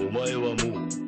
お前はもう